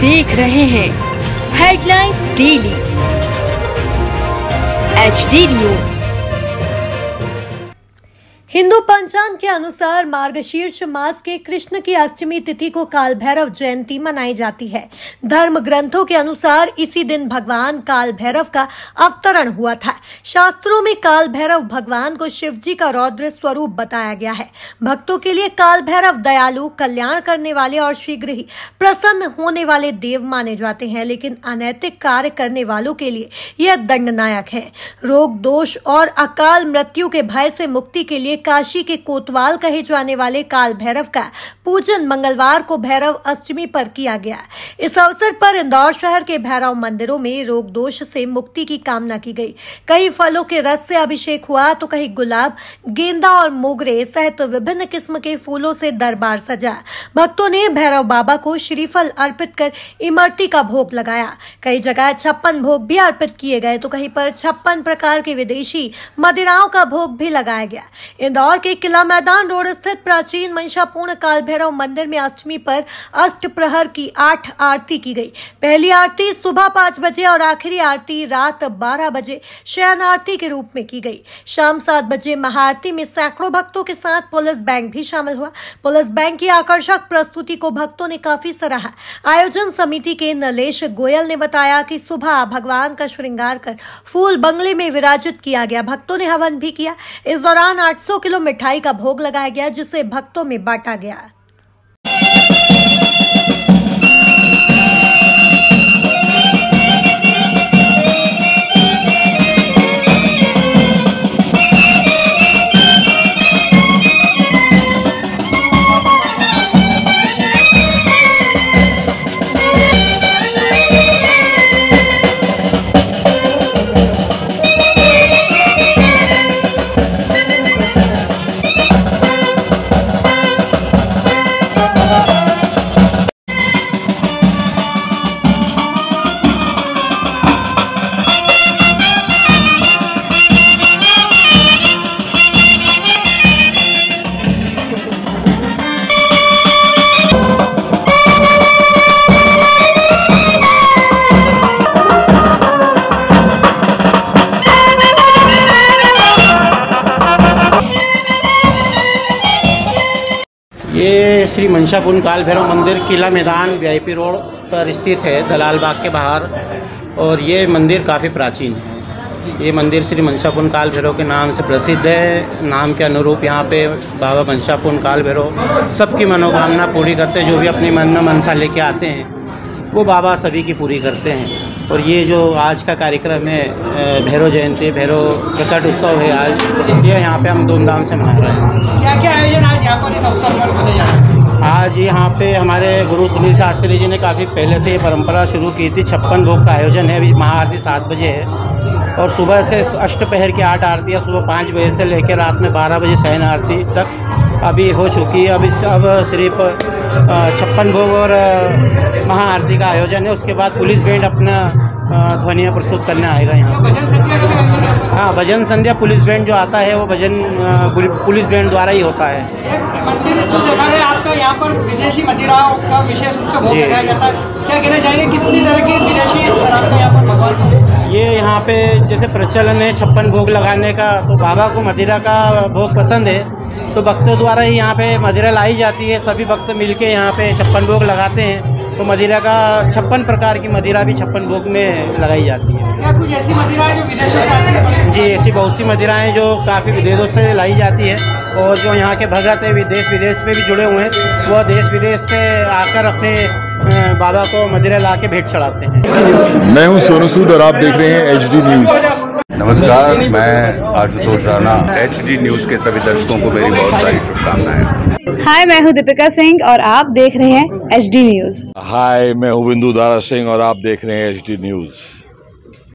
देख रहे हैं। Headlines daily H D news Hindu panchang के अनुसार मार्गशीर्ष मास के कृष्ण की अष्टमी तिथि को काल भैरव जयंती मनाई जाती है। धर्म ग्रंथों के अनुसार इसी दिन भगवान काल भैरव का अवतरण हुआ था। शास्त्रों में काल भैरव भगवान को शिव जी का रौद्र स्वरूप बताया गया है। भक्तों के लिए काल भैरव दयालु, कल्याण करने वाले और शीघ्र ही प्रसन्न होने वाले देव माने जाते हैं, लेकिन अनैतिक कार्य करने वालों के लिए यह दंडनायक है। रोग, दोष और अकाल मृत्यु के भय से मुक्ति के लिए काशी के कोतवाल कहे जाने वाले काल भैरव का पूजन मंगलवार को भैरव अष्टमी पर किया गया। इस अवसर पर इंदौर शहर के भैरव मंदिरों में रोग दोष से मुक्ति की कामना की गई। कई फलों के रस से अभिषेक हुआ तो कहीं गुलाब, गेंदा और मोगरे सहित विभिन्न किस्म के फूलों से दरबार सजा। भक्तों ने भैरव बाबा को श्रीफल अर्पित कर इमरती का भोग लगाया। कई जगह छप्पन भोग भी अर्पित किए गए तो कहीं पर छप्पन प्रकार के विदेशी मदिराओं का भोग भी लगाया गया। इंदौर के किला मैदान रोड स्थित प्राचीन मंशापूर्ण काल भैरव मंदिर में अष्टमी पर अष्ट प्रहर की आठ आरती की गई। पहली आरती सुबह पाँच बजे और आखिरी आरती रात बारह बजे शयन आरती के रूप में की गई। शाम सात बजे महाआरती में सैकड़ों भक्तों के साथ पुलिस बैंक भी शामिल हुआ। पुलिस बैंक की आकर्षक प्रस्तुति को भक्तों ने काफ़ी सराहा। आयोजन समिति के नलेश गोयल ने बताया कि सुबह भगवान का श्रृंगार कर फूल बंगले में विराजित किया गया। भक्तों ने हवन भी किया। इस दौरान 800 किलो मिठाई का भोग लगाया गया जिसे भक्तों में बांटा गया। ये श्री मनशापुन काल भैरव मंदिर किला मैदान वीआईपी रोड पर स्थित है, दलाल बाग के बाहर। और ये मंदिर काफ़ी प्राचीन है। ये मंदिर श्री मनशापुन काल भैरव के नाम से प्रसिद्ध है। नाम के अनुरूप यहाँ पे बाबा मनशापुन काल भैरव सबकी मनोकामना पूरी करते हैं, जो भी अपनी मन में मनसा लेके आते हैं। वो बाबा सभी की पूरी करते हैं। और ये जो आज का कार्यक्रम है भैरव जयंती भैरव प्रकट उत्सव है आज ये यहाँ पे हम धूमधाम से मना रहे हैं। क्या क्या आयोजन आज यहाँ पर इस अवसर पर होने जा रहा है? आज यहाँ पे हमारे गुरु सुनील शास्त्री जी ने काफ़ी पहले से ये परंपरा शुरू की थी। छप्पन भोग का आयोजन है अभी महाआरती सात बजे है। और सुबह से अष्टपहर की आठ आरतियाँ सुबह पाँच बजे से लेकर रात में बारह बजे शयन आरती तक अभी हो चुकी है। अभी अब सिर्फ़ छप्पन भोग और महाआरती का आयोजन है। उसके बाद पुलिस बैंड अपना ध्वनिया प्रस्तुत करने आएगा यहाँ है हाँ भजन संध्या पुलिस बैंड जो आता है वो भजन पुलिस बैंड द्वारा ही होता है। मंदिर जो जगह है आपका यहाँ पर विदेशी मदिराओं का विशेष रूप से भोग लगाया जाता है। क्या कहना चाहेंगे कितनी तरह की विदेशी शराब का यहाँ पर भगवान ये यहाँ पे जैसे प्रचलन है छप्पन भोग लगाने का तो बाबा को मदिरा का भोग पसंद है। तो भक्तों द्वारा ही यहाँ पे मदिरा लाई जाती है। सभी भक्त मिलके यहाँ पे छप्पन भोग लगाते हैं। तो मदिरा का छप्पन प्रकार की मदिरा भी छप्पन भोग में लगाई जाती है। क्या कुछ ऐसी मदिरा है जो विदेशों से आती है? जी ऐसी बहुत सी मदिराएँ जो काफ़ी विदेशों से लाई जाती है और जो यहाँ के भगत है विदेश विदेश में भी जुड़े हुए हैं वह देश विदेश से आकर अपने बाबा को मदिरा ला के भेंट चढ़ाते हैं। मैं हूँ सोनू सूद और आप देख रहे हैं एच डी न्यूज़ नमस्कार मैं Ashutosh Rana. H D news के सभी दर्शकों को मेरी बहुत सारी शुभकामनाएँ। हाय मैं हूँ दीपिका सिंह और आप देख रहे हैं एच डी न्यूज़ हाय मैं हूँ बिंदु दारा सिंह और आप देख रहे हैं एच डी न्यूज़